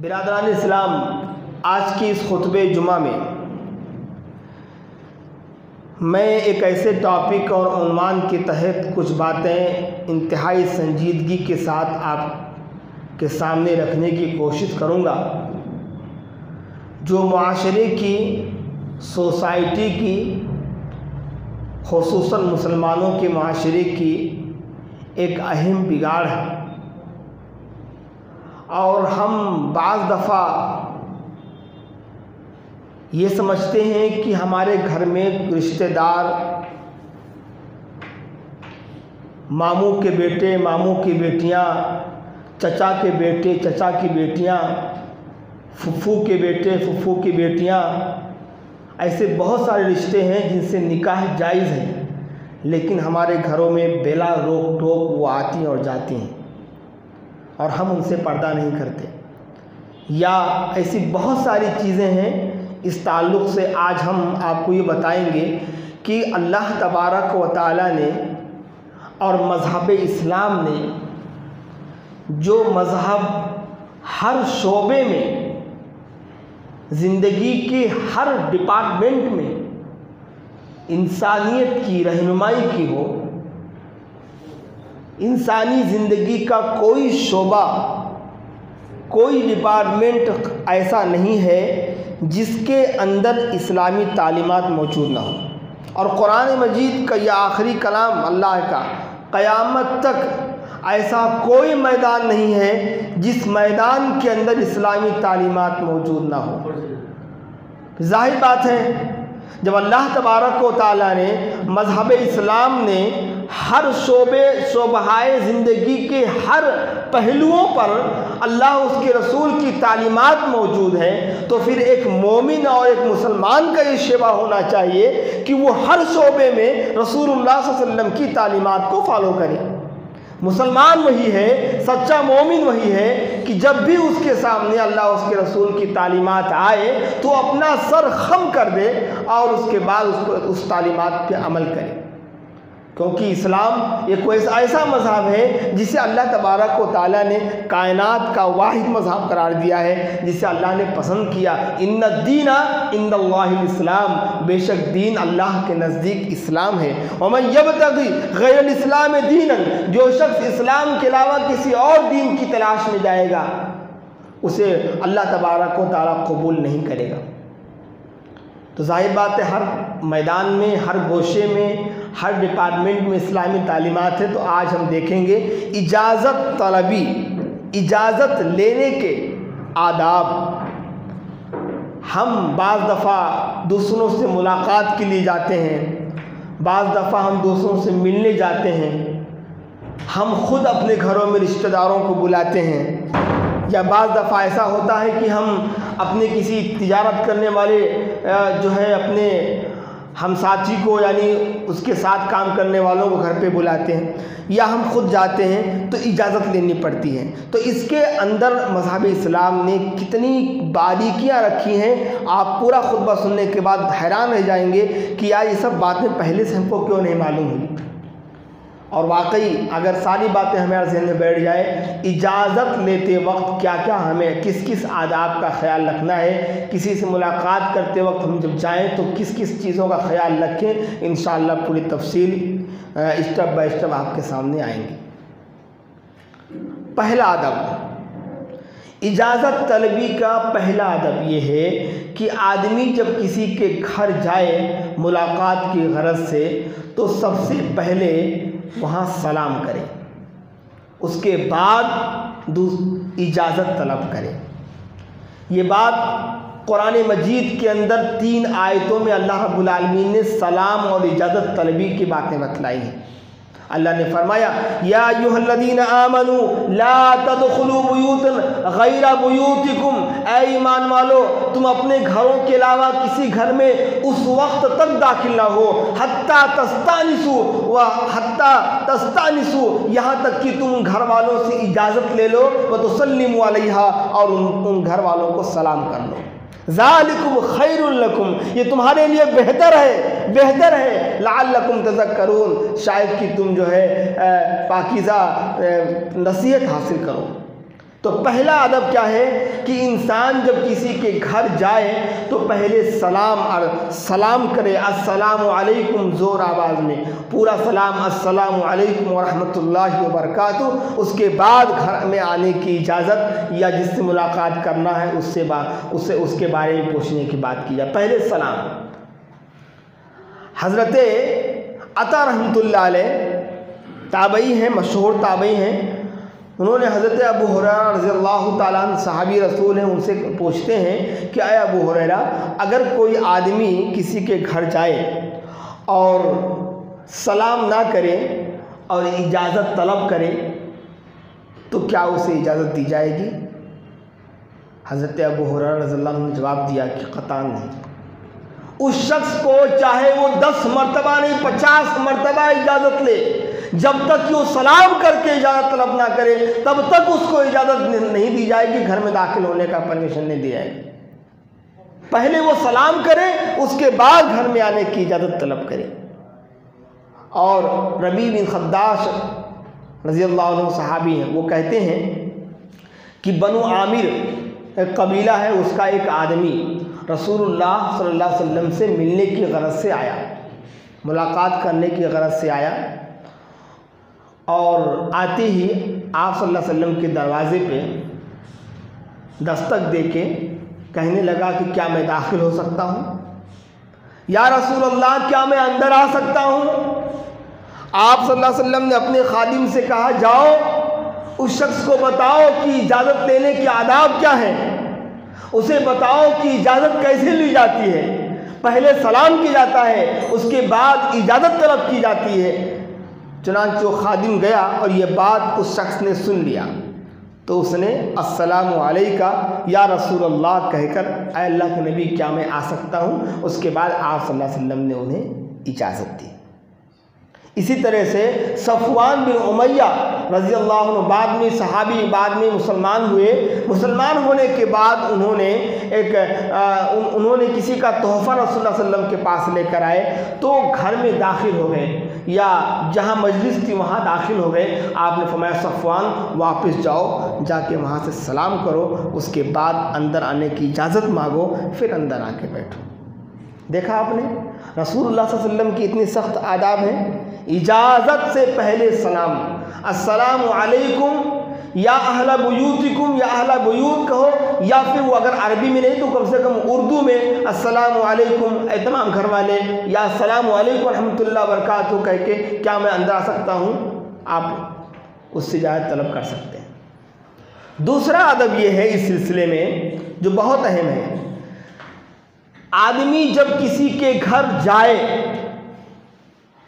बिरादरान इस्लाम, आज की इस खुतब जुमा में मैं एक ऐसे टॉपिक और उन्वान के तहत कुछ बातें इंतहाई संजीदगी के साथ आप के सामने रखने की कोशिश करूँगा, जो माशरे की, सोसाइटी की खसूस मुसलमानों के माशरे की एक अहम बिगाड़ है। और हम बाज़ दफ़ा ये समझते हैं कि हमारे घर में रिश्तेदार, मामू के बेटे, मामू की बेटियाँ, चचा के बेटे, चचा की बेटियाँ फुफ्फू के बेटे फुफ्फू की बेटियाँ, ऐसे बहुत सारे रिश्ते हैं जिनसे निकाह जायज़ है, लेकिन हमारे घरों में बेला रोक टोक वो आती और जाती हैं। और हम उनसे पर्दा नहीं करते। या ऐसी बहुत सारी चीज़ें हैं, इस ताल्लुक़ से आज हम आपको ये बताएँगे कि अल्लाह तबारक व ताली ने और मज़हब इस्लाम ने जो मज़हब हर शोबे में, ज़िंदगी के हर डिपार्टमेंट में इंसानियत की, रहनुमाई की हो इंसानी ज़िंदगी का कोई शोबा कोई डिपार्टमेंट ऐसा नहीं है जिसके अंदर इस्लामी तालीमात मौजूद ना हो। और कुरान मजीद का यह आखिरी कलाम अल्लाह का, क़यामत तक ऐसा कोई मैदान नहीं है जिस मैदान के अंदर इस्लामी तालीमात मौजूद ना हो। ज़ाहिर बात है, जब अल्लाह तबारक व ताली ने मज़हब इस्लाम ने हर शोबे, शोबहाए ज़िंदगी के हर पहलुओं पर अल्लाह उसके रसूल की तालीमात मौजूद हैं। तो फिर एक मोमिन और एक मुसलमान का ये शेवा होना चाहिए कि वो हर शोबे में अलैहि वसल्लम की तालीमात को फॉलो करे। मुसलमान वही है, सच्चा मोमिन वही है कि जब भी उसके सामने अल्लाह उसके रसूल की तालीमात आए तो अपना सर खम कर दे और उसके बाद उसको उस तालीमात पे अमल करे। क्योंकि इस्लाम एक कोई ऐसा मज़हब है जिसे अल्लाह तबारक व ताली ने कायनात का वाहिद मज़हब करार दिया है, जिसे अल्लाह ने पसंद किया। इन दीना इस्लाम। बेशक दीन अल्लाह के नज़दीक इस्लाम है। और मैं यब तक गैर इस्लाम दीन जो शख्स इस्लाम के अलावा किसी और दीन की तलाश में जाएगा, उसे अल्लाह तबारक व ताली कबूल नहीं करेगा। तो ज़ाहिर बात है, हर मैदान में, हर गोशे में हर डिपार्टमेंट में इस्लामी तालीमत है तो आज हम देखेंगे इजाज़त तलबी, इजाज़त लेने के आदाब। हम बाज़ दफ़ा दूसरों से मुलाकात के लिए जाते हैं, बाज़ दफ़ा हम दूसरों से मिलने जाते हैं, हम खुद अपने घरों में रिश्तेदारों को बुलाते हैं, या बाज़ दफ़ा ऐसा होता है कि हम अपने किसी तिजारत करने वाले जो है, अपने हम साथी को यानी उसके साथ काम करने वालों को घर पे बुलाते हैं या हम खुद जाते हैं तो इजाज़त लेनी पड़ती है। तो इसके अंदर मज़हब इस्लाम ने कितनी बारीकियाँ रखी हैं। आप पूरा खुतबा सुनने के बाद हैरान रह जाएँगे कि यार ये सब बातें पहले से हमको क्यों नहीं मालूम हुई? और वाकई, अगर सारी बातें हमारे जहन में बैठ जाए, इजाज़त लेते वक्त क्या क्या हमें किस किस आदाब का ख्याल रखना है, किसी से मुलाकात करते वक्त हम जब जाएँ तो किस किस चीज़ों का ख्याल रखें इन पूरी तफसील स्टेप बाय स्टेप आपके सामने आएँगी। पहला अदब इजाज़त तलबी का पहला अदब ये है कि आदमी जब किसी के घर जाए, मुलाकात की गरज से तो सबसे पहले वहाँ सलाम करें। उसके बाद इजाज़त तलब करें। ये बात कुरान मजीद के अंदर तीन आयतों में अल्लाह रब्बुल ने सलाम और इजाज़त तलबी की बातें बतलाई हैं। अल्लाह ने फरमाया आमनु ला ईमान वालो तुम अपने घरों के अलावा किसी घर में उस वक्त तक दाखिल ना हो। हत्ता तस्तानिसु व हत्ता तस्तानिसु यहाँ तक कि तुम घर वालों से इजाज़त ले लो व तसल्लिमु अलैहा और उन, उन घर वालों को सलाम कर लो। ज़ालिकुम खैरुल्लकुम ये तुम्हारे लिए बेहतर है बेहतर है। लाल्लकुम तज़क्करून। शायद कि तुम जो है पाकिज़ा नसीहत हासिल करो। तो पहला अदब क्या है कि इंसान जब किसी के घर जाए तो पहले सलाम और सलाम करे, अस्सलाम वालेकुम ज़ोर आवाज़ में। पूरा सलाम, अस्सलाम वालेकुम वरहमतुल्लाहि वबरकातुहू। उसके बाद घर में आने की इजाज़त या जिससे मुलाकात करना है, उससे बात उससे, उसके बारे में पूछने की बात की जाए। पहले सलाम। हज़रत अता रहमतुल्लाह ताबई हैं, मशहूर ताबई हैं। उन्होंने हज़रत अबू हुरैरा रज़ी अल्लाह सहाबी रसूल हैं, उनसे पूछते हैं कि आया अबू हुरैरा, अगर कोई आदमी किसी के घर जाए और सलाम ना करे और इजाज़त तलब करे तो क्या उसे इजाज़त दी जाएगी? हज़रत अबू हुरैरा रज़ी अल्लाह ने जवाब दिया कि क़तान नहीं। उस शख्स को चाहे वो दस मरतबा नहीं, पचास मरतबा इजाज़त ले जब तक कि वो सलाम करके इजाज़त तलब ना करे, तब तक उसको इजाज़त नहीं दी जाएगी, घर में दाखिल होने का परमिशन नहीं दी जाएगी। पहले वो सलाम करे, उसके बाद घर में आने की इजाज़त तलब करे। और रबी बिन खद्दाश रज़ी अल्लाह सहाबी हैं, वो कहते हैं कि बनु आमिर एक कबीला है, उसका एक आदमी रसूलुल्लाह सल्लल्लाहु अलैहि वसल्लम से मिलने की गरज से आया, मुलाकात करने की गरज से आया। और आते ही आप सल्लल्लाहु अलैहि वसल्लम के दरवाज़े पे दस्तक दे के कहने लगा कि क्या मैं दाखिल हो सकता हूँ? या रसूल अल्लाह क्या मैं अंदर आ सकता हूँ? आप सल्लल्लाहु अलैहि वसल्लम ने अपने खादिम से कहा, जाओ, उस शख्स को बताओ कि इजाज़त लेने के आदाब क्या हैं? उसे बताओ कि इजाज़त कैसे ली जाती है? पहले सलाम की जाता है, उसके बाद इजाज़त तलब की जाती है। चुनाच वो खादिम गया और ये बात उस शख्स ने सुन लिया। तो उसने, अस्सलाम का या रसूल अल्लाह कहकर, अल्लाह के नबी, क्या मैं आ सकता हूँ? उसके बाद आप सल्लल्लाहु अलैहि वसल्लम ने उन्हें इजाज़त दी। इसी तरह से सफ़वान बिन उमैया रज़ी अल्लाह बाद में सहाबी बाद में मुसलमान हुए। मुसलमान होने के बाद उन्होंने एक आ, उन, उन्होंने किसी का तोहफ़ा रसोल्ला वसल्लम के पास लेकर आए तो घर में दाखिल हो गए या जहाँ मजलिस थी वहाँ दाखिल हो गए। आपने फरमाया सफ़वान वापस जाओ जाके वहाँ से सलाम करो उसके बाद अंदर आने की इजाज़त मांगो फिर अंदर आके बैठो। देखा आपने? अलैहि वसल्लम की इतनी सख्त आदाब है। इजाज़त से पहले सलाम। अस्सलाम वालेकुम या अहला बुयूतिकुम, या अहला बुयूत कहो, या फिर वो अगर अरबी में नहीं तो कम से कम उर्दू में, अस्सलाम वालेकुम तमाम घर वाले या अस्सलाम वालेकुम रहमतुल्लाह बरकातहू कह के क्या मैं अंदर आ सकता हूँ? आप उससे इजाज़त तलब कर सकते हैं। दूसरा अदब ये है इस सिलसिले में, जो बहुत अहम है। आदमी जब किसी के घर जाए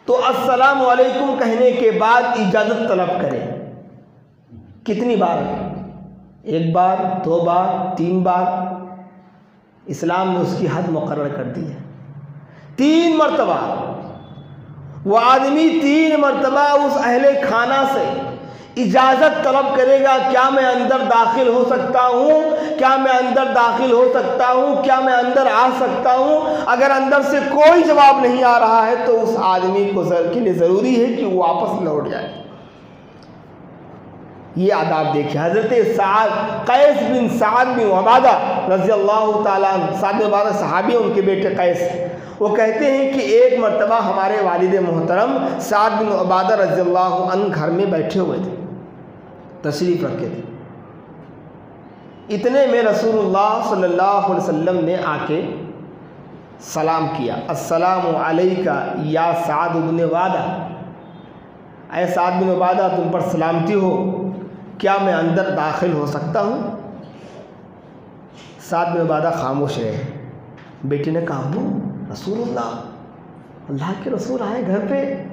तो अस्सलाम वालेकुम कहने के बाद इजाज़त तलब करें। कितनी बार? एक बार, दो बार, तीन बार। इस्लाम ने उसकी हद मुकर कर दी है। तीन मरतबा। वो आदमी तीन मरतबा उस अहले खाना से इजाज़त तलब करेगा, क्या मैं अंदर दाखिल हो सकता हूँ? क्या मैं अंदर दाखिल हो सकता हूँ? क्या मैं अंदर आ सकता हूँ? अगर अंदर से कोई जवाब नहीं आ रहा है तो उस आदमी को के लिए ज़रूरी है कि वो वापस लौट जाए। ये आदाब देखिए, हज़रत साद, कैस बिन साद बिन वबादा रज़ी अल्लाह बिन वबादा सहाबी उनके बेटे कैस। वो कहते हैं कि एक मरतबा हमारे वालिद मोहतरम साद बिन वबादा रज़ी अल्लाह घर में बैठे हुए थे। तशरीफ़ रखे थे। इतने में रसूलुल्लाह सल्लल्लाहु अलैहि वसल्लम ने आके सलाम किया। अस्सलाम अलैका या साद बिन वादा। ऐ साद बिन वादा, तुम पर सलामती हो। क्या मैं अंदर दाखिल हो सकता हूँ? साद बिन वादा खामोश रहे। बेटी ने कहा वो रसूलुल्लाह, अल्लाह के रसूल आए घर पे।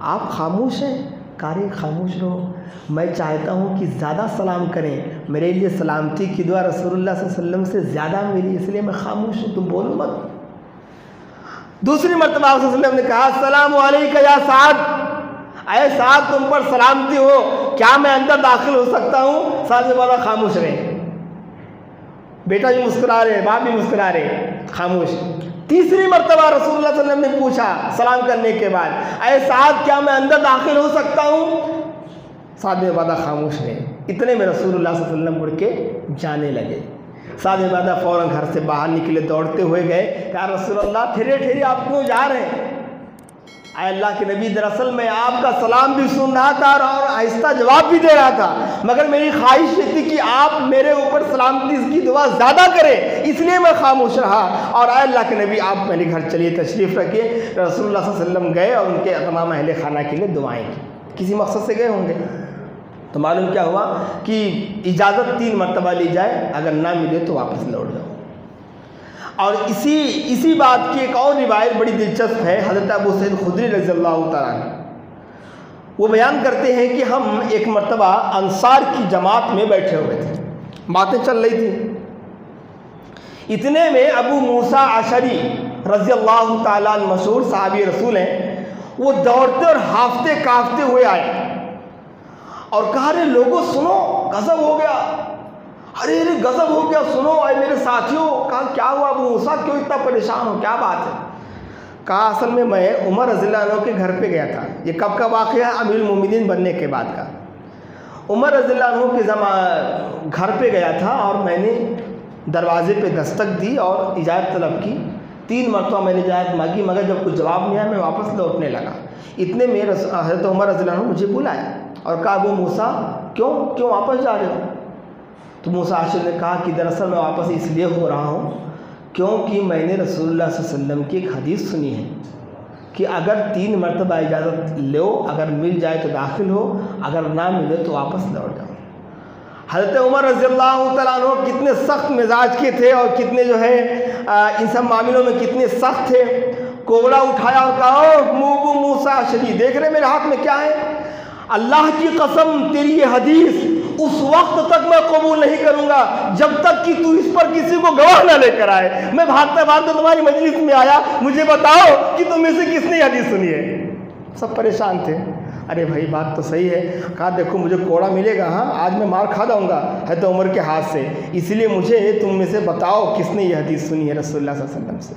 आप खामोश हैं। कार्य खामोश रहो। मैं चाहता हूँ कि ज़्यादा सलाम करें। मेरे लिए सलामती की दुआ रसूलुल्लाह वसल्लम से ज़्यादा मिली, इसलिए मैं खामोश हूँ। तुम बोलो मत। दूसरी मरतबा वसल्लम ने कहा, सलाम या साद। अरे साद, तुम पर सलामती हो। क्या मैं अंदर दाखिल हो सकता हूँ? साथ में बोला खामोश रहे। बेटा भी मुस्कुरा रहे, बाप भी मुस्कुरा रहे। खामोश। तीसरी मरतबा रसूल वसल्लम ने पूछा, सलाम करने के बाद, अरे साहब, क्या मैं अंदर दाखिल हो सकता हूँ? साद वादा खामोश है इतने में रसूल वसल्लम उड़ के जाने लगे। साद वादा फ़ौरन घर से बाहर निकले, दौड़ते हुए गए कहा रसूल ठेरे ठेरे आप क्यों जा रहे हैं? अल्लाह के नबी, दरअसल मैं आपका सलाम भी सुन रहा था और आहिस्ता जवाब भी दे रहा था। मगर मेरी ख्वाहिश ये थी कि आप मेरे ऊपर सलामती की दुआ ज़्यादा करें। इसलिए मैं खामोश रहा। और अल्लाह के नबी, आप मेरे घर चलिए, तशरीफ़ रखिए। सल्लल्लाहु वसल्लम गए और उनके तमाम अहल खाना के लिए दुआएँ की। किसी मकसद से गए होंगे? तो मालूम क्या हुआ कि इजाज़त तीन मरतबा ली जाए, अगर ना मिले तो वापस लौट जाओ। और इसी इसी बात की एक और रिवायत बड़ी दिलचस्प है, हज़रत अबू सैद खुदरी रज़ी अल्लाह वो बयान करते हैं कि हम एक मरतबा अंसार की जमात में बैठे हुए थे। बातें चल रही थी। इतने में अबू मूसा आशरी रज़ी अल्लाह मशहूर साहबी रसूल हैं, वो दौड़ते और हाफते काफते हुए आए। और कहा रे लोगों, सुनो, गजब हो गया। अरे अरे, गजब हो गया, सुनो, आए मेरे साथियों, कहा, क्या हुआ, अबू मूसा, क्यों इतना परेशान हो, क्या बात है? कहा, असल में मैं उमर रज़ील्ला के घर पे गया था। ये कब का वाक़ है? अमीर मोमिन बनने के बाद का। उमर रज़ील्ला के जमा, घर पे गया था और मैंने दरवाजे पे दस्तक दी और इजाज़त तलब की। तीन मरतबा मैंने इजाज़त मांगी, मगर जब कुछ जवाब नहीं आया, मैं वापस लौटने लगा। इतने में हज़रत उमर रज़ील्ला मुझे बुलाया और कहा वो मूसा, क्यों क्यों वापस जा रहे हो? तो मूसा आशिर ने कहा कि दरअसल मैं वापस इसलिए हो रहा हूँ क्योंकि मैंने रसूलुल्लाह वसल्लम की एक हदीस सुनी है कि अगर तीन मरतबा इजाज़त लो, अगर मिल जाए तो दाखिल हो, अगर ना मिले तो वापस लौट जाओ। हज़रत उमर रज़ी कितने सख्त मिजाज के थे और कितने जो है इन सब मामलों में कितने सख्त थे। कोबरा उठाया और कहा मूसा शरी देख रहे मेरे हाथ में क्या है? अल्लाह की कसम, तेरी ये हदीस उस वक्त तक मैं कबूल नहीं करूँगा, जब तक कि तू इस पर किसी को गवाह ना लेकर आए। मैं भागते भागते तुम्हारी मजलिस में आया, मुझे बताओ कि तुम में से किसने हदीस सुनी है? सब परेशान थे। अरे भाई, बात तो सही है। कहा, देखो, मुझे कोड़ा मिलेगा हाँ आज मैं मार खा जाऊँगा, है तो उम्र के हाथ से। इसलिए मुझे तुम में से बताओ किसने ये हदीस सुनी है रसोल्ला से।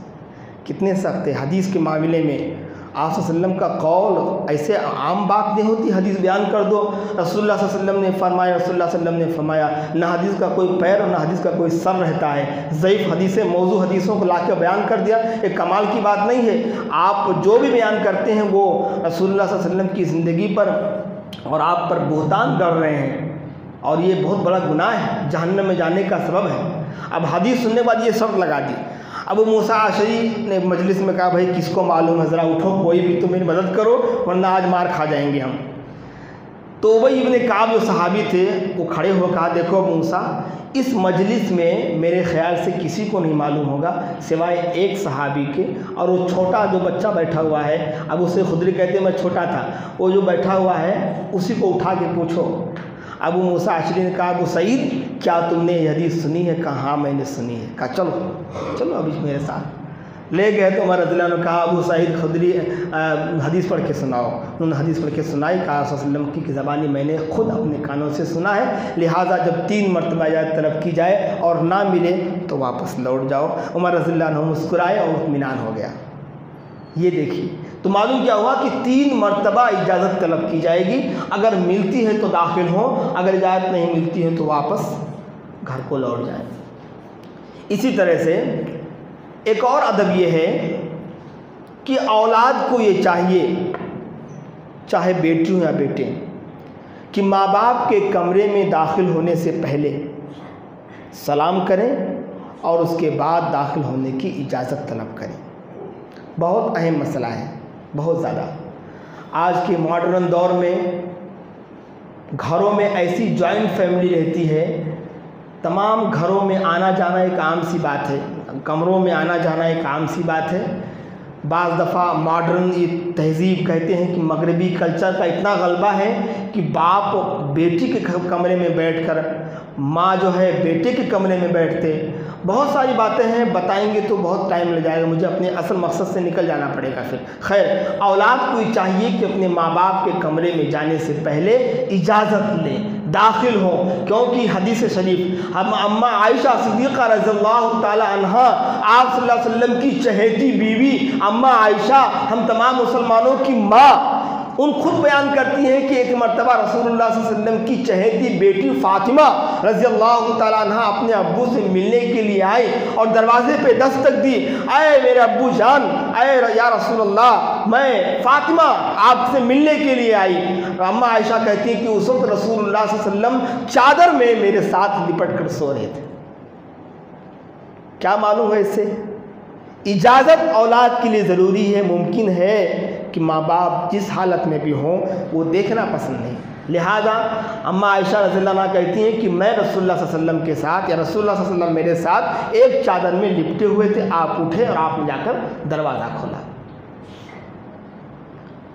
कितने सख्त है हदीस के मामले में। आप का कौल ऐसे आम बात नहीं होती, हदीस बयान कर दो। रसोल्ला वसल्लम ने फरमाया रसोल्ला वसल्लम ने फरमाया, ना हदीस का कोई पैर और ना हदीस का कोई सर रहता है। ज़यीफ़ हदीसें, मौजू हदीसों को ला बयान कर दिया एक कमाल की बात नहीं है। आप जो भी बयान करते हैं, वो रसोल्ला वसल्लम की ज़िंदगी पर और आप पर बोहतान कर रहे हैं। और ये बहुत बड़ा गुनाह है, जहन्नम में जाने का सबब है। अब हदीस सुनने के बाद ये शर्त लगा दी। अब मूसा आशरी ने मजलिस में कहा, भाई, किसको मालूम है? ज़रा उठो, कोई भी तो मेरी मदद करो, वरना आज मार खा जाएँगे हम। तो वही इबन काब, जो सहाबी थे, वो खड़े हो कहा, देखो मूसा, इस मजलिस में मेरे ख्याल से किसी को नहीं मालूम होगा, सिवाय एक सहाबी के। और वो छोटा जो बच्चा बैठा हुआ है, अब उसे खुदरी कहते मैं छोटा था। वो जो बैठा हुआ है, उसी को उठा के पूछो। अबू मूसा आशरी ने कहा अबू सईद, क्या तुमने ये हदीस सुनी है? कहा हाँ मैंने सुनी है? कहा, चलो चलो अभी मेरे साथ। ले गए तो हमारा दिला ने कहा, अबू सईद खुदरी हदीस पढ़ के सुनाओ। उन्होंने हदीस पढ़ के सुनाई, कहा वसल्लम की ज़बानी मैंने खुद अपने कानों से सुना है। लिहाजा जब तीन मरतबा जाए तलब की जाए और ना मिले तो वापस लौट जाओ। उमर रज़ील्ला मुस्कुराए और इतमान हो गया। ये देखिए तो मालूम क्या हुआ कि तीन मरतबा इजाज़त तलब की जाएगी। अगर मिलती है तो दाखिल हो, अगर इजाज़त नहीं मिलती है तो वापस घर को लौट जाए। इसी तरह से एक और अदब ये है कि औलाद को ये चाहिए, चाहे बेटी हो या बेटे, कि माँ बाप के कमरे में दाखिल होने से पहले सलाम करें और उसके बाद दाखिल होने की इजाज़त तलब करें। बहुत अहम मसला है। बहुत ज़्यादा। आज के मॉडर्न दौर में घरों में ऐसी जॉइंट फैमिली रहती है, तमाम घरों में आना जाना एक आम सी बात है, कमरों में आना जाना एक आम सी बात है। बाज़ दफ़ा मॉडर्न ये तहज़ीब कहते हैं कि मगरबी कल्चर का इतना गलबा है कि बाप बेटी के कमरे में बैठकर, माँ जो है बेटे के कमरे में बैठते बहुत सारी बातें हैं, बताएँगे तो बहुत टाइम लग जाएगा, मुझे अपने असल मकसद से निकल जाना पड़ेगा फिर। खैर, औलाद को चाहिए कि अपने माँ बाप के कमरे में जाने से पहले इजाज़त लें, दाखिल हो, क्योंकि हदीस शरीफ, हम अम्मा आयशा सिद्दीक़ा ताला अन्हा, आप सल्लल्लाहु अलैहि वसल्लम की चहेती बीवी अम्मा आयशा, हम तमाम मुसलमानों की माँ उन खुद बयान करती हैं कि एक मरतबा रसूलुल्लाह वसल्लम की चहेती बेटी फ़ातिमा रज़ी अल्लाह तआला अपने अब्बू से मिलने के लिए आई और दरवाजे पे दस्तक दी। आए मेरे अबू जान, आए या रसूलुल्लाह, मैं फ़ातिमा आपसे मिलने के लिए आई। अम्मा आयशा कहती हैं कि उस वक्त रसूलुल्लाह वसल्लम चादर में मेरे साथ लिपट कर सो रहे थे। क्या मालूम है इससे? इजाज़त औलाद के लिए ज़रूरी है, मुमकिन है कि माँ बाप जिस हालत में भी हों, वो देखना पसंद नहीं। लिहाजा अम्मा आयशा रज़ील्ला कहती हैं कि मैं रसोल्ला वसल्लम के साथ या रसोल्ला वसल्लम मेरे साथ एक चादर में लिपटे हुए थे, आप उठे और आपने जाकर दरवाज़ा खोला।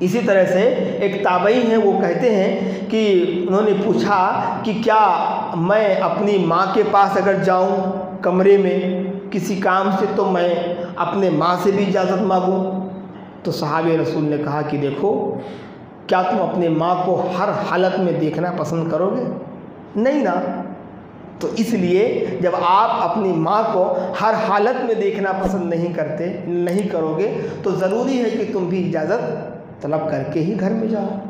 इसी तरह से एक ताबई हैं, वो कहते हैं कि उन्होंने पूछा कि क्या मैं अपनी माँ के पास अगर जाऊँ कमरे में किसी काम से तो मैं अपने माँ से भी इजाज़त मांगूँ? तो सहाब रसूल ने कहा कि देखो, क्या तुम अपने माँ को हर हालत में देखना पसंद करोगे? नहीं ना। तो इसलिए जब आप अपनी माँ को हर हालत में देखना पसंद नहीं करते, नहीं करोगे तो ज़रूरी है कि तुम भी इजाज़त तलब करके ही घर में जाओ।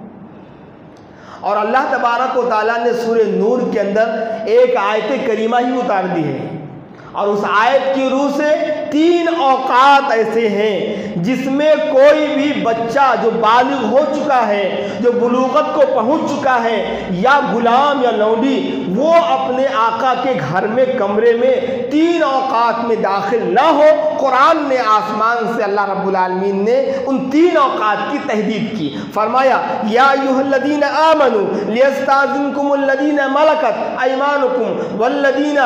और अल्लाह तबारक व ताली ने सूर्य नूर के अंदर एक आयत करीमा ही उतार दी है। और उस आयत की रूह से तीन औकात ऐसे हैं, जिसमें कोई भी बच्चा जो बालिग हो चुका है, जो बलूगत को पहुँच चुका है, या गुलाम या लौंडी, वो अपने आका के घर में कमरे में तीन औकात में दाखिल ना हो कुरान ने आसमान से अल्लाह रब्बुल आलमीन ने उन तीन औकात की तहदीद की। फरमाया मलकत अयमानुकुम वल्लदीन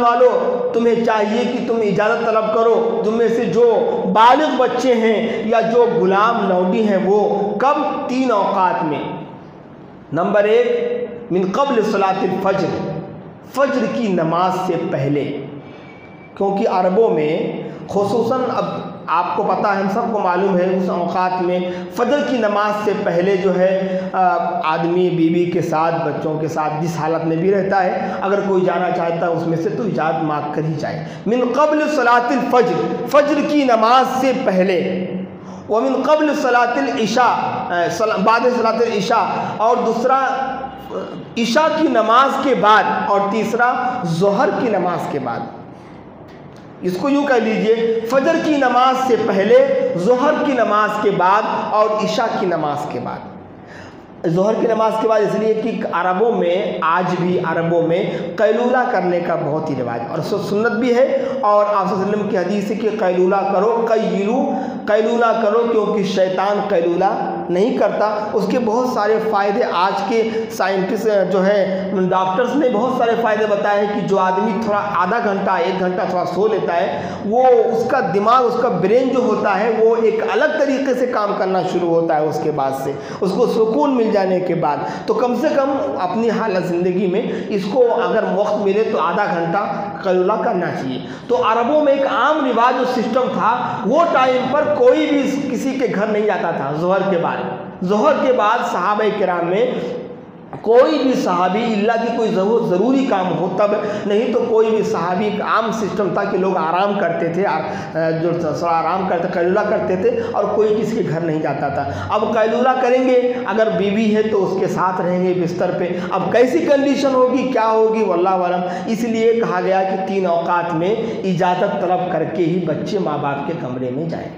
वालो, तुम्हें चाहिए कि तुम इजाज़त तलब करो। तुम में से जो बालिग बच्चे हैं या जो गुलाम लौडी हैं वो, कब? तीन औकात में। नंबर एक, मिन कबल सलातिल फज्र। फज्र की नमाज़ से पहले, क्योंकि अरबों में खसूस अब आपको पता है, हम सबको मालूम है, उस अवकात में फजर की नमाज़ से पहले जो है आदमी, बीवी के साथ, बच्चों के साथ जिस हालत में भी रहता है, अगर कोई जाना चाहता है, उसमें से तो इजाज़त मांग कर ही जाए। मिन कबल सलातिल फज्र फज्र की नमाज़ से पहले, व मिन कबल सलातिल इशा बाद सलातिल इशा, और दूसरा ईशा की नमाज़ के बाद और तीसरा जहर की नमाज़ के बाद। इसको यूँ कह लीजिए, फजर की नमाज़ से पहले, जहर की नमाज़ के बाद और ईशा की नमाज़ के बाद। जहर की नमाज़ के बाद इसलिए कि अरबों में, आज भी अरबों में कैलूला करने का बहुत ही रिवाज। और सुन्नत भी है और आप की हदीस है कि कैलूला करो कैलू कैलूला करो क्योंकि शैतान कैलूला नहीं करता। उसके बहुत सारे फ़ायदे आज के साइंटिस्ट जो है डॉक्टर्स ने बहुत सारे फ़ायदे बताए हैं कि जो आदमी थोड़ा आधा घंटा, एक घंटा थोड़ा सो लेता है, वो उसका दिमाग, उसका ब्रेन जो होता है, वो एक अलग तरीके से काम करना शुरू होता है उसके बाद से। उसको सुकून मिल जाने के बाद। तो कम से कम अपनी हालत ज़िंदगी में इसको अगर वक्त मिले तो आधा घंटा कल्ला करना चाहिए। तो अरबों में एक आम रिवाज, जो सिस्टम था, वो टाइम पर कोई भी किसी के घर नहीं जाता था, जहर के बाद। जहर के बाद साहब कराम में कोई भी सहाबी, इल्ला की कोई ज़रूरी काम हो तब, नहीं तो कोई भी सहाबी आम सिस्टम था कि लोग आराम करते थे जो थोड़ा आराम करते, कैलूला करते थे और कोई किसी के घर नहीं जाता था। अब कैलूला करेंगे, अगर बीवी है तो उसके साथ रहेंगे बिस्तर पे। अब कैसी कंडीशन होगी, क्या होगी वल्ला वलम। इसलिए कहा गया कि तीन अवकात में इजाज़त तलब करके ही बच्चे माँ बाप के कमरे में जाएँ।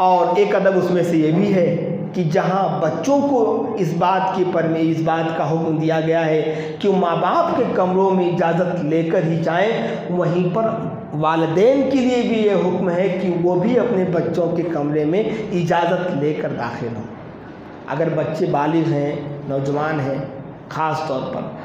और एक अदब उसमें से ये भी है कि जहाँ बच्चों को इस बात की पर में, इस बात का हुक्म दिया गया है कि माँ बाप के कमरों में इजाज़त लेकर ही जाएँ, वहीं पर वालदेन के लिए भी ये हुक्म है कि वो भी अपने बच्चों के कमरे में इजाज़त लेकर दाखिल हों। अगर बच्चे बालिग हैं, नौजवान हैं, ख़ास तौर पर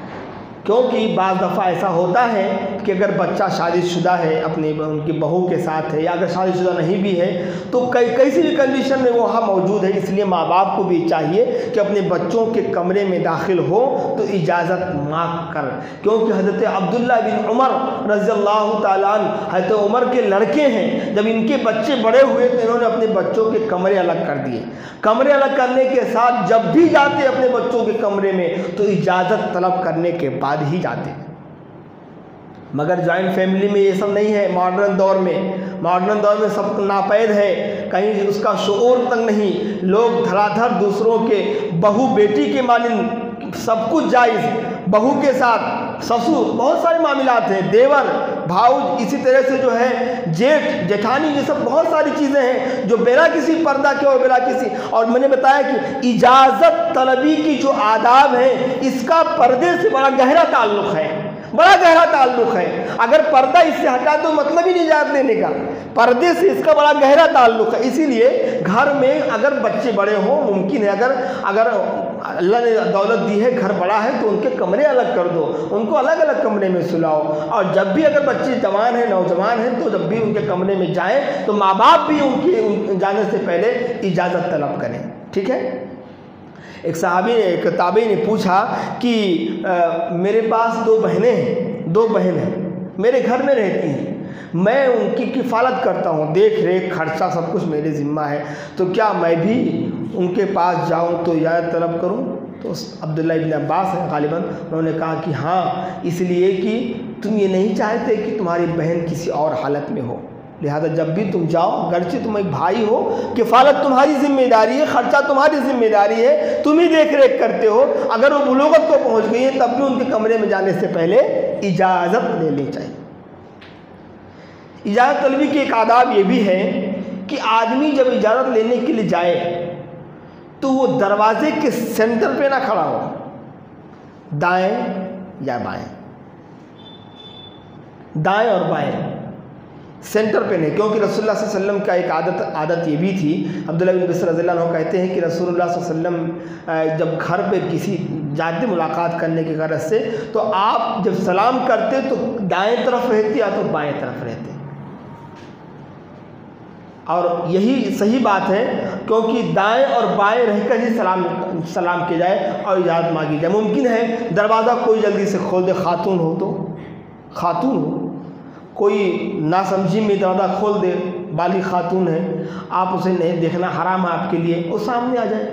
क्योंकि बाज़ दफ़ा ऐसा होता है कि अगर बच्चा शादीशुदा है, अपने उनकी बहू के साथ है या अगर शादीशुदा नहीं भी है तो कई कैसी भी कंडीशन में वो वहाँ मौजूद है। इसलिए माँ बाप को भी चाहिए कि अपने बच्चों के कमरे में दाखिल हो तो इजाज़त मांग कर। क्योंकि हज़रत अब्दुल्ला बिन उमर रज़ी हज़रत उमर के लड़के हैं। जब इनके बच्चे बड़े हुए तो इन्होंने अपने बच्चों के कमरे अलग कर दिए। कमरे अलग करने के साथ जब भी जाते अपने बच्चों के कमरे में तो इजाज़त तलब करने के बाद बाद ही जाते हैं। मगर जॉइंट फैमिली में ये सब नहीं है मॉडर्न दौर में। मॉडर्न दौर में सब नापैद है, कहीं उसका शोर तक नहीं। लोग धराधर दूसरों के, बहू बेटी के मानिन सब कुछ जायज़, बहू के साथ। ससुर, बहुत सारे मामलात हैं। देवर भाउज इसी तरह से जो है, जेठ, जेठानी, ये सब बहुत सारी चीज़ें हैं जो बेरा किसी पर्दा के और बेरा किसी। और मैंने बताया कि इजाज़त तलबी की जो आदाब है, इसका पर्दे से बड़ा गहरा ताल्लुक़ है। बड़ा गहरा ताल्लुक है। अगर पर्दा इससे हटा तो मतलब ही नहीं जात लेने का। पर्दे से इसका बड़ा गहरा ताल्लुक है। इसीलिए घर में अगर बच्चे बड़े हों, मुमकिन है अगर अगर अल्लाह ने दौलत दी है घर बड़ा है तो उनके कमरे अलग कर दो। उनको अलग अलग कमरे में सुलाओ। और जब भी अगर बच्चे जवान हैं नौजवान हैं तो जब भी उनके कमरे में जाएँ तो माँ बाप भी उनके उन, जाने से पहले इजाज़त तलब करें। ठीक है? एक साहबी ने एक ताबी ने पूछा कि आ, मेरे पास दो बहनें हैं दो बहन हैं मेरे घर में रहती हैं। मैं उनकी किफ़ालत करता हूँ देख रेख खर्चा सब कुछ मेरे ज़िम्मा है। तो क्या मैं भी उनके पास जाऊँ तो याद तलब करूँ? तो अब्दुल्ला इब्न अब्बास है गालिबा उन्होंने कहा कि हाँ इसलिए कि तुम ये नहीं चाहते कि तुम्हारी बहन किसी और हालत में हो। लिहाजा जब भी तुम जाओ से तुम एक भाई हो, किफ़ालत तुम्हारी ज़िम्मेदारी है, ख़र्चा तुम्हारी ज़िम्मेदारी है, तुम ही देख रेख करते हो। अगर वो बुलोगत को पहुँच गई है, तब भी उनके कमरे में जाने से पहले इजाज़त लेनी चाहिए इजाज़त तलबी की एक आदाब ये भी है कि आदमी जब इजाज़त लेने के लिए जाए तो वो दरवाजे के सेंटर पे ना खड़ा हो। दाएँ या बाएँ? दाएँ और बाएँ। सेंटर पे नहीं, क्योंकि रसोल्ला वसल्लम का एक आदत आदत ये भी थी। अब्दुल्ला बिन बसर रज़ी कहते हैं कि रसूलुल्लाह वसल्लम जब घर पे किसी जाती मुलाकात करने की गरज से तो आप जब सलाम करते तो दाएँ तरफ़ रहते या तो बाएँ तरफ़ रहते? और यही सही बात है, क्योंकि दाएँ और बाएँ रहकर ही सलाम सलाम किया जाए और इजाज़त मांगी जाए। मुमकिन है, दरवाज़ा कोई जल्दी से खोल दे, खातून हो तो। खातून हो। कोई नासमझी में दरवाज़ा खोल दे, बाली खातून है, आप उसे नहीं देखना हराम है आपके लिए, वो सामने आ जाए।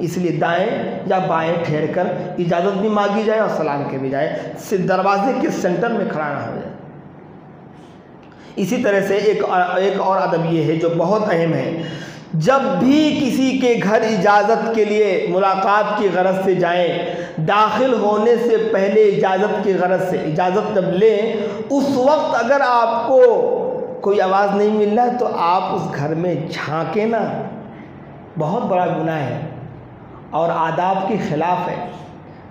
इसलिए दाएँ या बाएँ ठहर कर इजाज़त भी मांगी जाए और सलाम के भी जाए। दरवाजे के सेंटर में खड़ा ना हो जाए। इसी तरह से एक एक और अदब ये है जो बहुत अहम है। जब भी किसी के घर इजाज़त के लिए मुलाकात की गरज से जाएँ, दाखिल होने से पहले इजाज़त की गरज से, इजाज़त जब लें, उस वक्त अगर आपको कोई आवाज़ नहीं मिल रहा है तो आप उस घर में झांके ना। बहुत बड़ा गुनाह है और आदाब के ख़िलाफ़ है।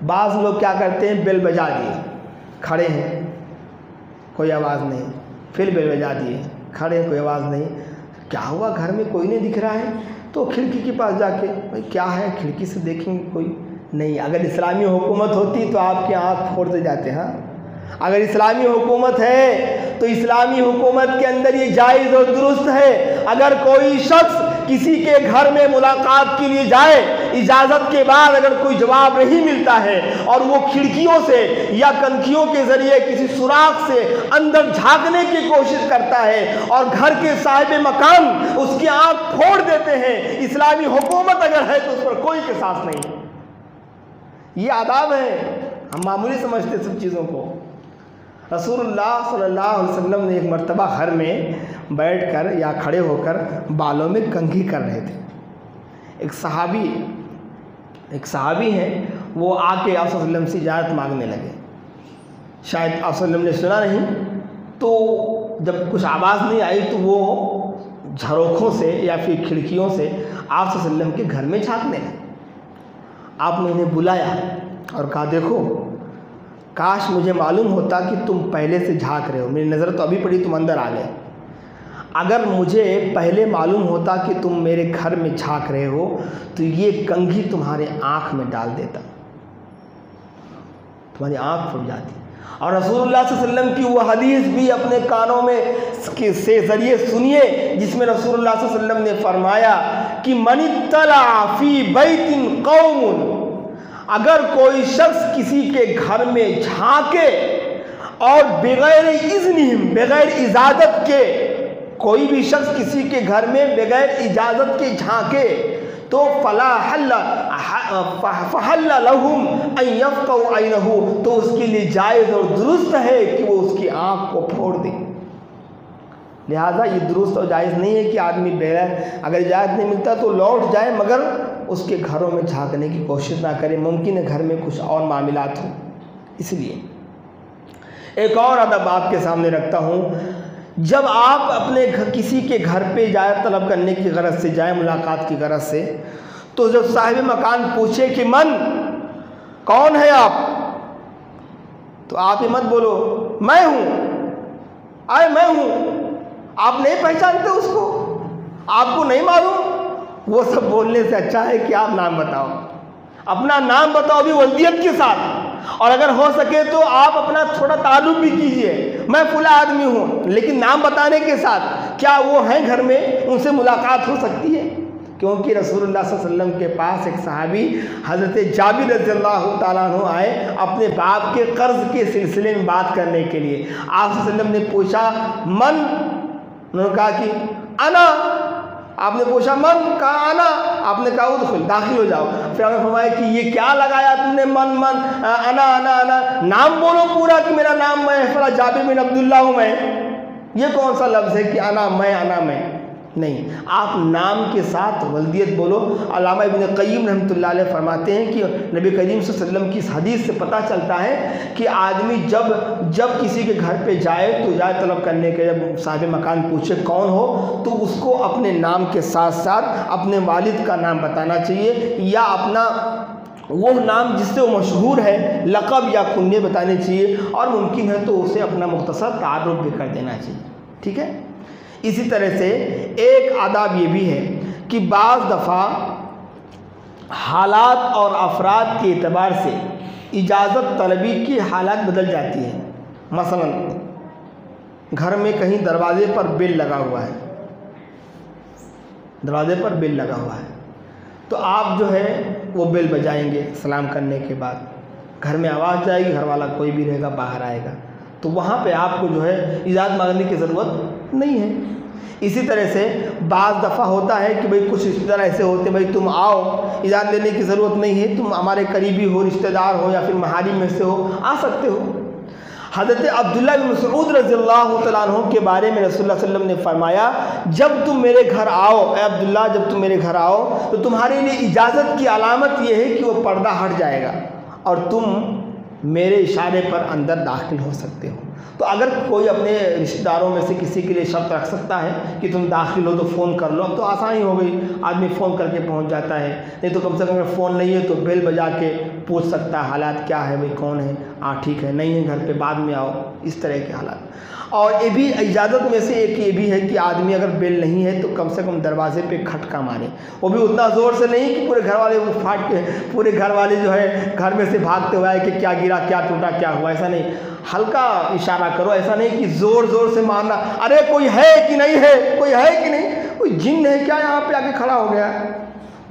बाज़ लोग क्या करते हैं? बेल बजा दिए। खड़े हैं। कोई आवाज़ नहीं। फिर बेल दिए। खड़े कोई आवाज़ नहीं। क्या हुआ? घर में कोई नहीं दिख रहा है। तो खिड़की के पास जाके, भाई, क्या है? खिड़की से देखेंगे कोई? नहीं, अगर इस्लामी हुकूमत होती तो आपके आँख फोड़ते जाते, हैं? अगर इस्लामी हुकूमत है तो इस्लामी हुकूमत के अंदर ये जायज़ और दुरुस्त है। अगर कोई शख्स किसी के घर में मुलाकात के लिए जाए इजाज़त के बाद अगर कोई जवाब नहीं मिलता है और वो खिड़कियों से या कंखियों के ज़रिए किसी सुराख से अंदर झांकने की कोशिश करता है और घर के साहिब मकान उसकी आँख फोड़ देते हैं, इस्लामी हुकूमत अगर है तो उस पर कोई किसास नहीं ये आदाब है, हम मामूली समझते सब चीज़ों को। रसूलुल्लाह सल्लल्लाहु अलैहि वसल्लम ने एक मरतबा घर में बैठकर या खड़े होकर बालों में कंघी कर रहे थे। एक सहाबी एक सहाबी हैं, वो आके आप से इजाज़त मांगने लगे। शायद आप ने सुना नहीं तो जब कुछ आवाज़ नहीं आई तो वो झरोखों से या फिर खिड़कियों से आप के घर में झाँकने लगे। आपने उन्हें बुलाया और कहा, देखो, काश मुझे मालूम होता कि तुम पहले से झाँक रहे हो, मेरी नज़र तो अभी पड़ी, तुम अंदर आ गए। अगर मुझे पहले मालूम होता कि तुम मेरे घर में झाँक रहे हो तो ये कंघी तुम्हारे आँख में डाल देता। तुम्हारी आँख फुट जाती। और रसूलुल्लाह वसल्लम की वह हदीस भी अपने कानों में से ज़रिए सुनिए, जिसमें रसूलुल्लाह वसल्लम ने फरमाया कि मनितला फ़ी बैतिन कौमुन। अगर कोई शख्स किसी के घर में झांके और बगैर इज़्न, बगैर इजाज़त के कोई भी शख्स किसी के घर में बगैर इजाज़त के झांके तो फला तो उसके लिए जायज़ और दुरुस्त है कि वो उसकी आँख को फोड़ दे। लिहाजा ये दुरुस्त और जायज़ नहीं है कि आदमी बगैर अगर इजाज़त नहीं मिलता तो लौट जाए, मगर उसके घरों में झांकने की कोशिश ना करें। मुमकिन है घर में कुछ और मामलात हो। इसलिए एक और अदब आपके सामने रखता हूँ। जब आप अपने घर किसी के घर पे जाए, तलब करने की गरज से जाए, मुलाकात की गरज से तो जब साहिब मकान पूछे कि, मन, कौन है आप? तो आप ही मत बोलो, मैं हूँ। आए मैं हूँ। आप नहीं पहचानते उसको? आपको नहीं मालूम? वो सब बोलने से अच्छा है कि आप नाम बताओ। अपना नाम बताओ भी वल्दियत के साथ। और अगर हो सके तो आप अपना थोड़ा ताल्लुक भी कीजिए। मैं फुला आदमी हूँ, लेकिन नाम बताने के साथ क्या वो हैं घर में? उनसे मुलाकात हो सकती है। क्योंकि रसूलुल्लाह वसल्लम के पास एक सहाबी हज़रत जाबिर रज़ी आए अपने बाप के कर्ज़ के सिलसिले में बात करने के लिए। आप ने पूछा, मन? उन्होंने कहा कि, अना। आपने पूछा, मन कहा आना। आपने कहा उदखुल दाखिल हो जाओ। फिर हमें फरमाया कि, ये क्या लगाया तुमने मन मन? आना आना आना। नाम बोलो पूरा कि मेरा नाम मैं, फला जाबिर बिन अब्दुल्ला हूँ मैं। ये कौन सा लफ्ज़ है कि आना मैं आना मैं? नहीं। आप नाम के साथ वल्दियत बोलो। अलामा इबन क़य्यम रहमतुल्लाह फरमाते हैं कि नबी करीम वसल्लम की इस हदीस से पता चलता है कि आदमी जब जब किसी के घर पे जाए तो जाए तलब करने के जब साहिब मकान पूछे कौन हो तो उसको अपने नाम के साथ साथ अपने वालिद का नाम बताना चाहिए या अपना वो नाम जिससे वो मशहूर है, लक़ब या कुन्ने बताने चाहिए और मुमकिन है तो उसे अपना मुख्तसर तारुफ भी कर देना चाहिए। ठीक है? इसी तरह से एक आदाब ये भी है कि बाज़ दफ़ा हालात और अफराद के अतबार से इजाज़त तलबी की हालात बदल जाती है। मसलन, घर में कहीं दरवाज़े पर बिल लगा हुआ है। दरवाज़े पर बिल लगा हुआ है। तो आप जो है, वो बिल बजाएँगे सलाम करने के बाद। घर में आवाज़ जाएगी, घर वाला कोई भी रहेगा, बाहर आएगा। तो वहाँ पे आपको जो है, इजाज़त मांगने की ज़रूरत नहीं है। इसी तरह से बाज़ दफ़ा होता है कि भाई कुछ रिश्तेदार ऐसे होते भाई तुम आओ, इजाज़त लेने की ज़रूरत नहीं है। तुम हमारे करीबी हो, रिश्तेदार हो या फिर महारी में से हो, आ सकते हो। हज़रत अब्दुल्ला बिन मसूद रज़ी के बारे में रसोल्ला वसल्लम ने फरमाया, जब तुम मेरे घर आओ अब्दुल्ला जब तुम मेरे घर आओ तो तुम्हारे लिए इजाज़त की अलामत यह है कि वो पर्दा हट जाएगा और तुम मेरे इशारे पर अंदर दाखिल हो सकते हो। तो अगर कोई अपने रिश्तेदारों में से किसी के लिए शर्त रख सकता है कि तुम दाखिल हो तो फ़ोन कर लो। अब तो आसानी हो गई। आदमी फ़ोन करके पहुँच जाता है। नहीं तो कम से कम अगर फ़ोन नहीं है तो बेल बजा के पूछ सकता है, हालात क्या है, भाई कौन है? हाँ ठीक है, नहीं है, घर पे बाद में आओ, इस तरह के हालात। और ये भी इजाज़त में से एक ये भी है कि आदमी अगर बेल नहीं है तो कम से कम दरवाजे पे खटका मारे। वो भी उतना ज़ोर से नहीं कि पूरे घर वाले वो फाट के, पूरे घर वाले जो है, घर में से भागते हुए आए कि क्या गिरा, क्या टूटा, क्या हुआ, ऐसा नहीं। हल्का इशारा करो, ऐसा नहीं कि ज़ोर ज़ोर से मारना। अरे, कोई है कि नहीं है? कोई है कि नहीं? कोई जिन है क्या यहाँ पर आके खड़ा हो गया?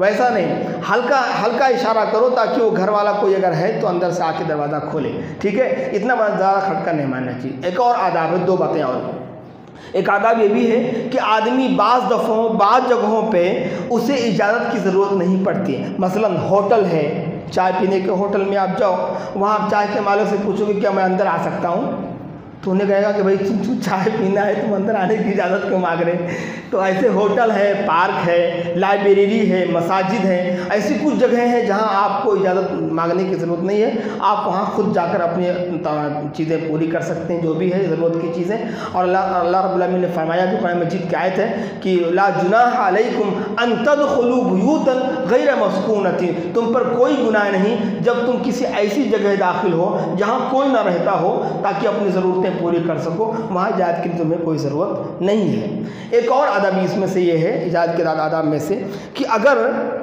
वैसा नहीं। हल्का हल्का इशारा करो ताकि वो घर वाला कोई अगर है तो अंदर से आके दरवाज़ा खोले। ठीक है? इतना ज़्यादा खटका नहीं मानना चाहिए। एक और आदाब है, दो बातें और। एक आदाब ये भी है कि आदमी बाज़ दफ़ों, बाज़ जगहों पे उसे इजाज़त की ज़रूरत नहीं पड़ती। मसलन होटल है, चाय पीने के होटल में आप जाओ, वहाँ आप चाय के मालिक से पूछोगे, क्या मैं अंदर आ सकता हूँ? तो उन्हें कहेगा कि भाई, तुम चाय पीना है, तुम अंदर आने की इजाज़त क्यों मांग रहे तो ऐसे होटल है, पार्क है, लाइब्रेरी है, मसाजिद है, ऐसी कुछ जगह हैं जहाँ आपको इजाज़त मांगने की ज़रूरत नहीं है। आप वहाँ खुद जाकर अपनी चीज़ें पूरी कर सकते हैं, जो भी है, ज़रूरत की चीज़ें। और अल्लाह अल्लाह ने फरमाया जो कुरान मजीद की आयत है कि, ला जुनाकुम अनतद खलूबूतन गैर मस्कूनती तुम पर कोई गुनाह नहीं, जब तुम किसी ऐसी जगह दाखिल हो जहाँ कोई ना रहता हो, ताकि अपनी ज़रूरतें पूरी कर सको, वहाँ इजाज़त की तुम्हें कोई ज़रूरत नहीं है। एक और अदब इसमें से ये है इजाज़त के आदाब में से, कि अगर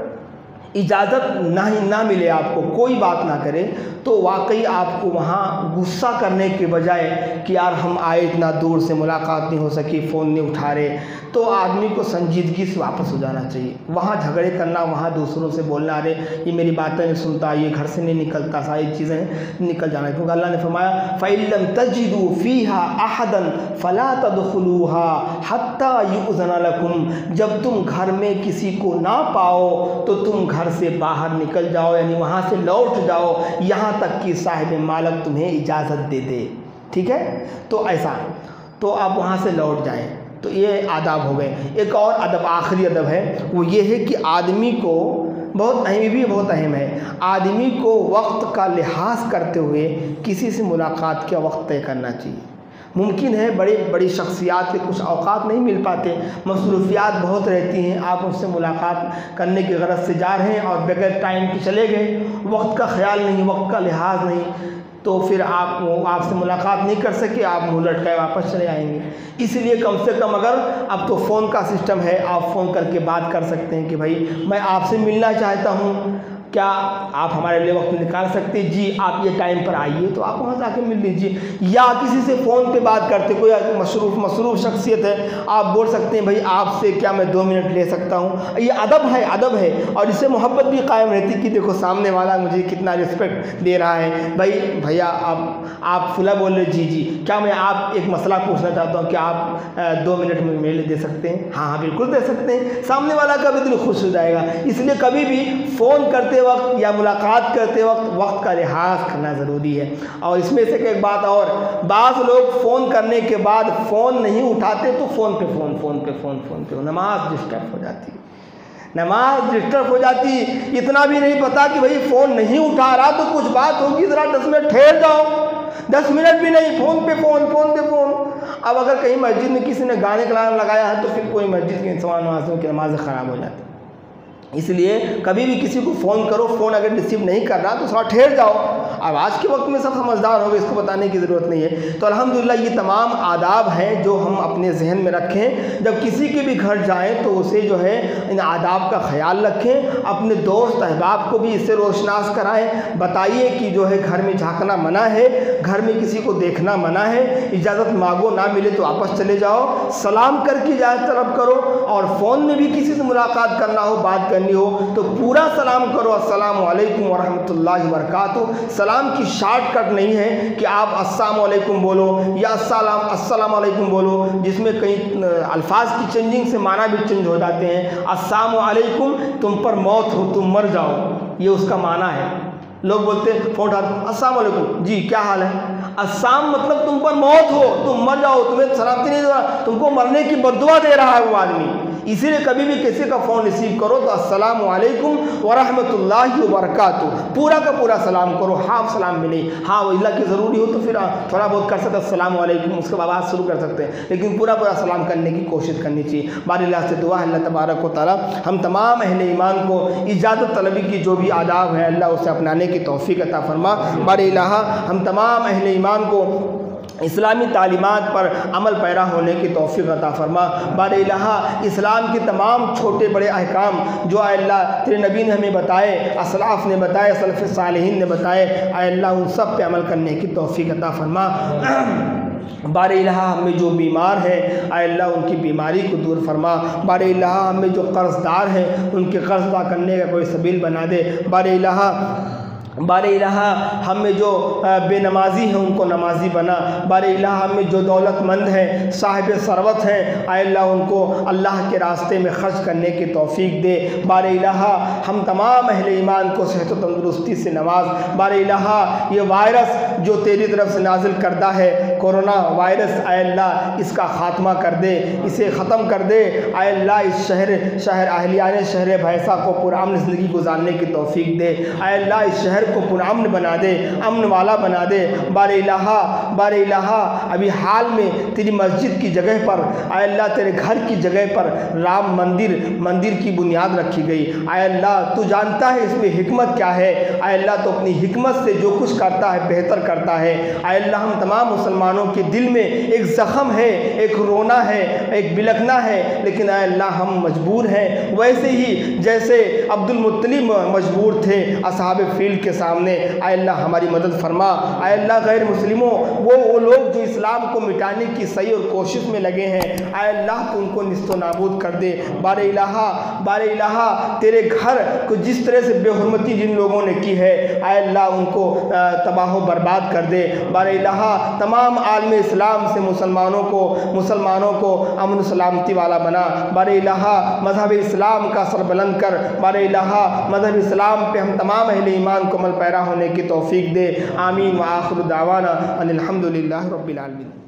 इजाज़त ना ही ना मिले आपको, कोई बात ना करे तो वाकई आपको वहाँ गुस्सा करने के बजाय कि यार हम आए इतना दूर से, मुलाकात नहीं हो सकी, फ़ोन नहीं उठा रहे तो आदमी को संजीदगी से वापस हो जाना चाहिए। वहाँ झगड़े करना, वहाँ दूसरों से बोलना, अरे ये मेरी बातें नहीं सुनता, ये घर से नहीं निकलता, सारी चीज़ें निकल जाना क्योंकि अल्लाह ने फरमाया फ़ैलम तजिदू फ़ीहा आहदन फ़ला तदखलूहा हत्ता युज़न लकुम। जब तुम घर में किसी को ना पाओ तो तुम घर से बाहर निकल जाओ, यानी वहाँ से लौट जाओ, यहाँ तक कि साहिब मालक तुम्हें इजाज़त दे दे। ठीक है? तो ऐसा। तो आप वहाँ से लौट जाएँ। तो ये आदाब हो गए। एक और अदब, आखिरी अदब है, वो ये है कि आदमी को बहुत अहम भी बहुत अहम है। आदमी को वक्त का लिहाज करते हुए किसी से मुलाकात का वक्त तय करना चाहिए। मुमकिन है बड़ी बड़ी शख्सियात के कुछ अवकात नहीं मिल पाते। मसरूफियात बहुत रहती हैं। आप उससे मुलाकात करने की गरज से जा रहे हैं और बगैर टाइम के चले गए। वक्त का ख्याल नहीं, वक्त का लिहाज नहीं। तो फिर आप आपसे मुलाकात नहीं कर सके, आप मुँह लटकाए वापस चले आएँगे। इसलिए कम से कम अगर अब तो फ़ोन का सिस्टम है, आप फ़ोन करके बात कर सकते हैं कि भाई, मैं आपसे मिलना चाहता हूँ। क्या आप हमारे लिए वक्त निकाल सकते जी, आप ये टाइम पर आइए तो आप वहाँ जाके मिल लीजिए। या किसी से फ़ोन पे बात करते कोई मशरूफ़ मसरूफ़ शख्सियत है, आप बोल सकते हैं, भाई, आपसे क्या मैं दो मिनट ले सकता हूँ? ये अदब है अदब है। और इससे मोहब्बत भी कायम रहती कि देखो, सामने वाला मुझे कितना रिस्पेक्ट दे रहा है। भाई, भैया, आप आप फुला बोल रहे जी जी। क्या मैं आप एक मसला पूछना चाहता हूँ? कि आप दो मिनट में मेरे लिए दे सकते हैं? हाँ हाँ बिल्कुल दे सकते हैं। सामने वाला का भी दिल खुश हो जाएगा। इसलिए कभी भी फ़ोन करते वक्त या मुलाकात करते वक्त वक्त का लिहाज करना ज़रूरी है। और इसमें से एक बात और, बाज़ लोग फ़ोन करने के बाद फ़ोन नहीं उठाते तो फ़ोन पे फ़ोन फ़ोन पे फ़ोन फ़ोन पे नमाज़ डिस्टर्ब हो जाती है। नमाज़ डिस्टर्ब हो जाती, इतना भी नहीं पता कि भाई फ़ोन नहीं उठा रहा तो कुछ बात होगी, ज़रा दस मिनट ठहर जाओ। दस मिनट भी नहीं, फ़ोन पे फ़ोन फ़ोन पे फ़ोन। अब अगर कहीं मस्जिद में किसी ने गाने का लगाया है तो फिर कोई मस्जिद के समान नमाजों की नमाज़ ख़राब हो जाती। इसलिए कभी भी किसी को फ़ोन करो फ़ोन अगर रिसीव नहीं कर रहा तो थोड़ा ठहर जाओ। अब आज के वक्त में सब समझदार हो गए इसको बताने की ज़रूरत नहीं है। तो अल्हम्दुलिल्लाह, ये तमाम आदाब हैं जो हम अपने जहन में रखें। जब किसी के भी घर जाएँ तो उसे जो है, इन आदाब का ख्याल रखें। अपने दोस्त, अहबाब को भी इससे रोशनास कराएँ। बताइए कि जो है, घर में झाँकना मना है, घर में किसी को देखना मना है। इजाज़त मांगो, ना मिले तो वापस चले जाओ। सलाम करके इजाज़त तलब करो और फ़ोन में भी किसी से मुलाकात करना हो, बात करनी हो तो पूरा सलाम करो, अस्सलाम वालेकुम वरहमतुल्लाहि वबरकातुहू सलाम की शॉर्टकट नहीं है कि आप अस्सलाम बोलो या अस्सलाम अस्सलाम वालेकुम बोलो, जिसमें कई अल्फाज की चेंजिंग से माना भी चेंज हो जाते हैं। अस्सलाम वालेकुम तुम पर मौत हो, तुम मर जाओ। ये उसका माना है। लोग बोलते हैं, फ़ोन अस्सलाम वालेकुम जी, क्या हाल है? अस्साम मतलब तुम पर मौत हो, तुम मर जाओ, तुम्हें सलामती नहीं दे रहा, तुमको मरने की बदुआ दे रहा है वो आदमी। इसीलिए कभी भी किसी का फ़ोन रिसीव करो तो अस्सलाम वालेकुम वरहमतुल्लाहि वबरकातु पूरा का पूरा सलाम करो, हाफ़ सलाम भी नहीं हाँ वो अल्लाह की ज़रूरी हो तो फिर थोड़ा बहुत कर सकते वालेकुम उसके बाद बात शुरू कर सकते हैं। लेकिन पूरा पूरा सलाम करने की कोशिश करनी चाहिए। बार से दुआ अल्लाह तबारक ताली हम तमाम अहल ईमान को इजाज़त तलबी की जो भी आदाब है, अल्लाह उसे अपनाने की तोफ़ी अता फरमा। बार हम तमाम अहल ईमान को इस्लामी तालीमत पर अमल पैरा होने की तोफ़ी अता फरमा। बार इस्लाम के तमाम छोटे बड़े अहकाम जो अल्लाह तेरे नबी ने हमें बताए, असलाफ़ ने बताए, सलफ़ सालहीन ने बताए अल्लाह उन सब पे अमल करने की तोफ़ी अता फरमा। बार हमें जो बीमार हैं अल्लाह उनकी बीमारी को दूर फरमा। बार हमें जो कर्ज़दार हैं, उनके कर्ज़ अदा करने का कोई सबील बना दे। बार बार इलाहा, हम में जो बेनमाजी हैं, उनको नमाजी बना। बार इलाहा, हम में जो दौलतमंद हैं, साहिब सरवत हैं अल्लाह उनको अल्लाह के रास्ते में ख़र्च करने की तोफ़ी दे। बार इलाहा, हम तमाम अहल ईमान को सेहत व तंदरुस्ती से नवाज़। बार इलाहा, ये वायरस जो तेरी तरफ़ से नाजिल करदा है, कोरोना वायरस अल्लाह, इसका ख़ात्मा कर दे, इसे ख़त्म कर दे। अल्लाह, इस शहर शहर अहलियान शहर भैंसा को पुरान ज़िंदगी गुजारने की तोफ़ी दे। अल्लाह, इस शहर को पुरामन बना दे, अमन वाला बना दे। बार इलाहा बार इलाहा, अभी हाल में तेरी मस्जिद की जगह पर आय अल्लाह तेरे घर की जगह पर राम मंदिर मंदिर की बुनियाद रखी गई। आय अल्लाह, तू जानता है इसमें हिकमत क्या है? आय अल्लाह तो अपनी हिकमत से जो कुछ करता है, बेहतर करता है। आय अल्लाह, हम तमाम मुसलमानों के दिल में एक ज़ख़म है, एक रोना है, एक बिलखना है, लेकिन आय अल्लाह, हम मजबूर हैं। वैसे ही जैसे अब्दुल मुत्तलिब मजबूर थे, असहाब फील के सामने आय अल्लाह हमारी मदद फरमा अल्लाह गैर मुस्लिमों, वो वो लोग जो इस्लाम को मिटाने की सही और कोशिश में लगे हैं अल्लाह तो उनको निस्तो नाबूद कर दे। बार इलाहा बार इलाहा, तेरे घर को जिस तरह से बेहरमती जिन लोगों ने की है अल्लाह उनको तबाह बर्बाद कर दे। बार इलाहा, तमाम आलम इस्लाम से मुसलमानों को मुसलमानों को अमन सलामती वाला बना। बार इलाहा, मज़हब इस्लाम का सर बुलंद कर। बार इलाहा, मज़हब इस्लाम पे हम तमाम अहल ईमान को अमल पैरा होने की तोफ़ी दे। आमीन व आखिर दावाना अनिलहमदिल्ला रब्बिल आलमीन।